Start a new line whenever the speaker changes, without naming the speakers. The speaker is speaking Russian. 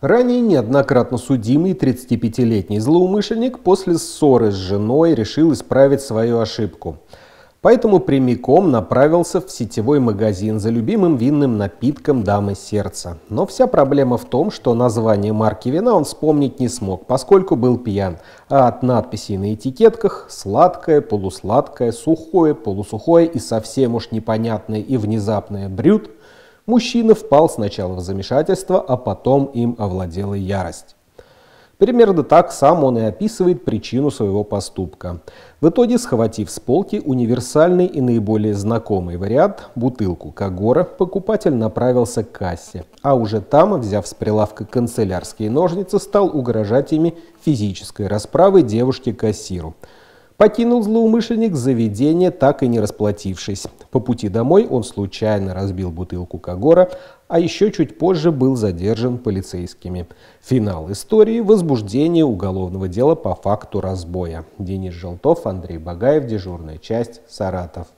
Ранее неоднократно судимый 35-летний злоумышленник после ссоры с женой решил исправить свою ошибку. Поэтому прямиком направился в сетевой магазин за любимым винным напитком «Дамы сердца». Но вся проблема в том, что название марки вина он вспомнить не смог, поскольку был пьян. А от надписей на этикетках «сладкое», «полусладкое», «сухое», «полусухое» и совсем уж непонятное и внезапное «брют» Мужчина впал сначала в замешательство, а потом им овладела ярость. Примерно так сам он и описывает причину своего поступка. В итоге, схватив с полки универсальный и наиболее знакомый вариант – бутылку Кагора, покупатель направился к кассе, а уже там, взяв с прилавка канцелярские ножницы, стал угрожать ими физической расправой девушке-кассиру – Покинул злоумышленник заведение, так и не расплатившись. По пути домой он случайно разбил бутылку Кагора, а еще чуть позже был задержан полицейскими. Финал истории – возбуждение уголовного дела по факту разбоя. Денис Желтов, Андрей Багаев, дежурная часть, Саратов.